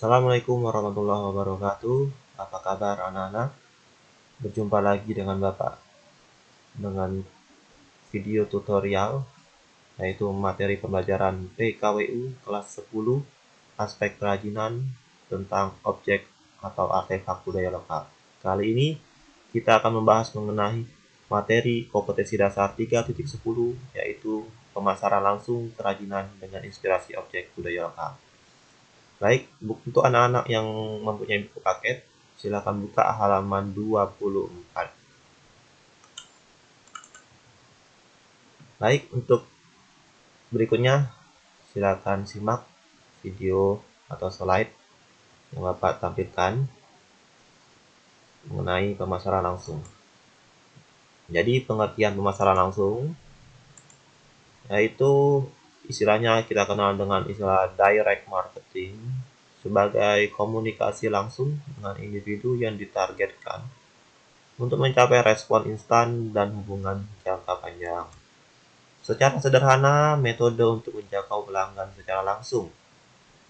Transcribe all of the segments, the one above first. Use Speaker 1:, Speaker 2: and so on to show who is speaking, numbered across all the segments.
Speaker 1: Assalamualaikum warahmatullahi wabarakatuh. Apa kabar anak-anak? Berjumpa lagi dengan Bapak dengan video tutorial yaitu materi pembelajaran PKWU kelas 10 aspek kerajinan tentang objek atau artefak budaya lokal. Kali ini kita akan membahas mengenai materi kompetensi dasar 3.10 yaitu pemasaran langsung kerajinan dengan inspirasi objek budaya lokal. Baik, untuk anak-anak yang mempunyai buku paket, silakan buka halaman 24. Baik, untuk berikutnya silakan simak video atau slide yang Bapak tampilkan mengenai pemasaran langsung. Jadi pengertian pemasaran langsung yaitu istilahnya kita kenal dengan istilah direct marketing sebagai komunikasi langsung dengan individu yang ditargetkan untuk mencapai respon instan dan hubungan jangka panjang. Secara sederhana, metode untuk menjangkau pelanggan secara langsung.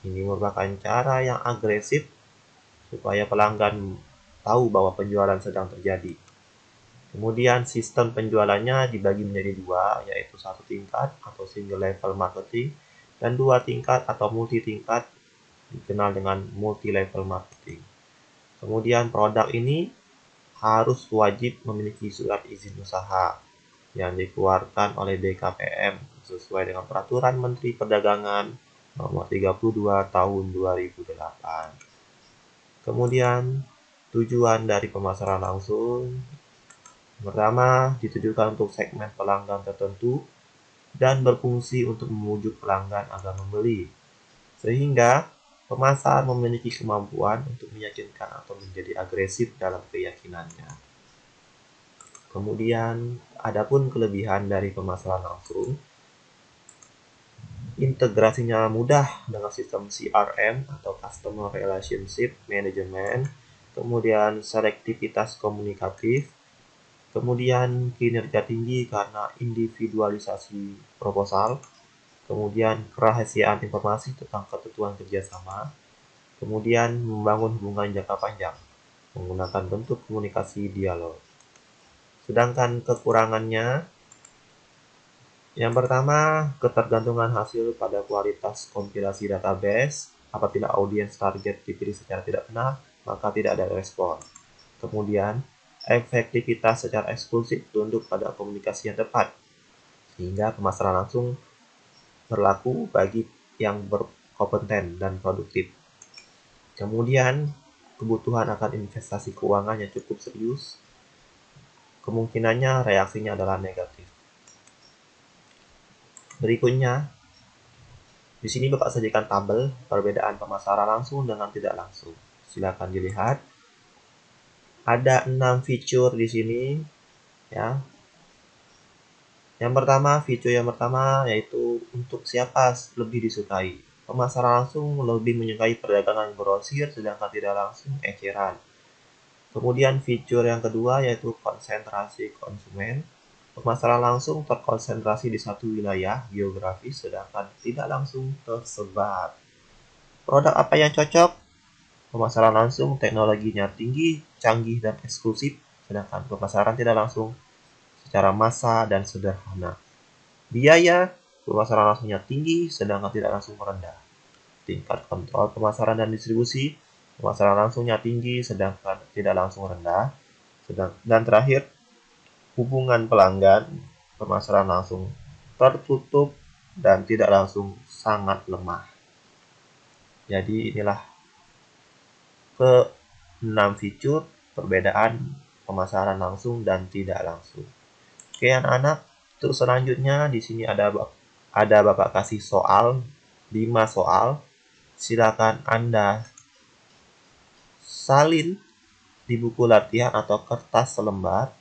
Speaker 1: Ini merupakan cara yang agresif supaya pelanggan tahu bahwa penjualan sedang terjadi Kemudian sistem penjualannya dibagi menjadi dua, yaitu satu tingkat atau single level marketing dan dua tingkat atau multi tingkat dikenal dengan multi level marketing. Kemudian produk ini harus wajib memiliki surat izin usaha yang dikeluarkan oleh BKPM sesuai dengan peraturan Menteri Perdagangan nomor 32 tahun 2008. Kemudian tujuan dari pemasaran langsung Pertama, ditujukan untuk segmen pelanggan tertentu dan berfungsi untuk memujuk pelanggan agar membeli. Sehingga pemasar memiliki kemampuan untuk meyakinkan atau menjadi agresif dalam keyakinannya. Kemudian, adapun kelebihan dari pemasaran langsung, integrasinya mudah dengan sistem CRM atau Customer Relationship Management, kemudian selektivitas komunikatif, kemudian kinerja tinggi karena individualisasi proposal, kemudian kerahasiaan informasi tentang ketentuan kerjasama, kemudian membangun hubungan jangka panjang menggunakan bentuk komunikasi dialog. Sedangkan kekurangannya, yang pertama, ketergantungan hasil pada kualitas kompilasi database. Apabila audiens target dipilih secara tidak benar, maka tidak ada respon. Kemudian, efektivitas secara eksklusif tunduk pada komunikasi yang tepat, sehingga pemasaran langsung berlaku bagi yang berkompeten dan produktif. Kemudian, kebutuhan akan investasi keuangan yang cukup serius, kemungkinannya reaksinya adalah negatif. Berikutnya, di sini Bapak sajikan tabel perbedaan pemasaran langsung dengan tidak langsung. Silakan dilihat ada enam fitur di sini ya. Yang pertama fitur yang pertama yaitu untuk siapa lebih disukai. Pemasaran langsung lebih menyukai perdagangan grosir sedangkan tidak langsung eceran. Kemudian fitur yang kedua yaitu konsentrasi konsumen. Pemasaran langsung terkonsentrasi di satu wilayah geografis sedangkan tidak langsung tersebar. Produk apa yang cocok Pemasaran langsung teknologinya tinggi, canggih, dan eksklusif, sedangkan pemasaran tidak langsung secara massa dan sederhana. Biaya pemasaran langsungnya tinggi, sedangkan tidak langsung rendah. Tingkat kontrol pemasaran dan distribusi, pemasaran langsungnya tinggi, sedangkan tidak langsung rendah. Dan terakhir, hubungan pelanggan pemasaran langsung tertutup dan tidak langsung sangat lemah. Jadi inilah ke 6 fitur perbedaan pemasaran langsung dan tidak langsung. Oke anak-anak, untuk selanjutnya di sini ada ada Bapak kasih soal 5 soal. Silakan Anda salin di buku latihan atau kertas selembar.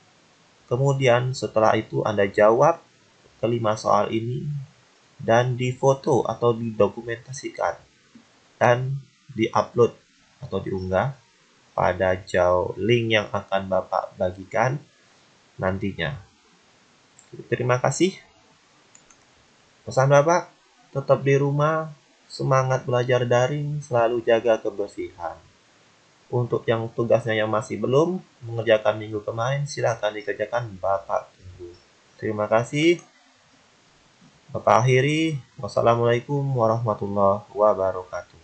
Speaker 1: Kemudian setelah itu Anda jawab kelima soal ini dan difoto atau didokumentasikan dan diupload atau diunggah pada jauh link yang akan Bapak bagikan nantinya. Terima kasih. Pesan Bapak, tetap di rumah, Semangat belajar daring, selalu jaga kebersihan. Untuk yang tugasnya yang masih belum mengerjakan minggu kemarin, silahkan dikerjakan Bapak tunggu. Terima kasih. Bapak akhiri. Wassalamualaikum warahmatullahi wabarakatuh.